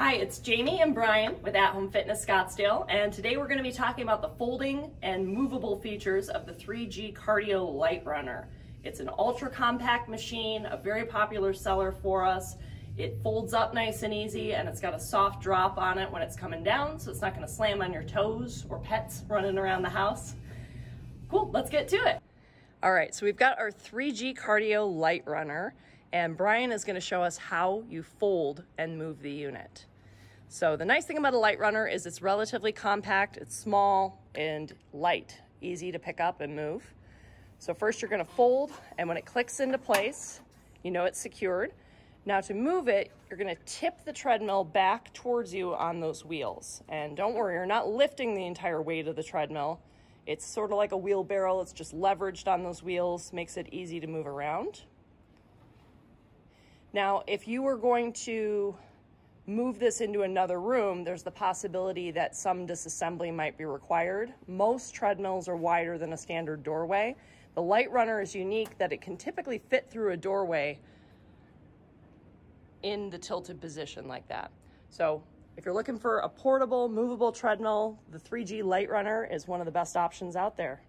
Hi, it's Jamie and Brian with At Home Fitness Scottsdale, and today we're going to be talking about the folding and movable features of the 3G Cardio Lite Runner. It's an ultra compact machine, a very popular seller for us. It folds up nice and easy, and it's got a soft drop on it when it's coming down, so it's not going to slam on your toes or pets running around the house. Cool, let's get to it. All right, so we've got our 3G Cardio Lite Runner, and Brian is going to show us how you fold and move the unit. So the nice thing about a lite runner is it's relatively compact, it's small and light, easy to pick up and move. So first you're gonna fold and when it clicks into place, you know it's secured. Now to move it, you're gonna tip the treadmill back towards you on those wheels. And don't worry, you're not lifting the entire weight of the treadmill. It's sort of like a wheelbarrow, it's just leveraged on those wheels, makes it easy to move around. Now, if you were going to move this into another room, there's the possibility that some disassembly might be required. Most treadmills are wider than a standard doorway. The Lite Runner is unique that it can typically fit through a doorway in the tilted position like that. So if you're looking for a portable, movable treadmill, the 3G Lite Runner is one of the best options out there.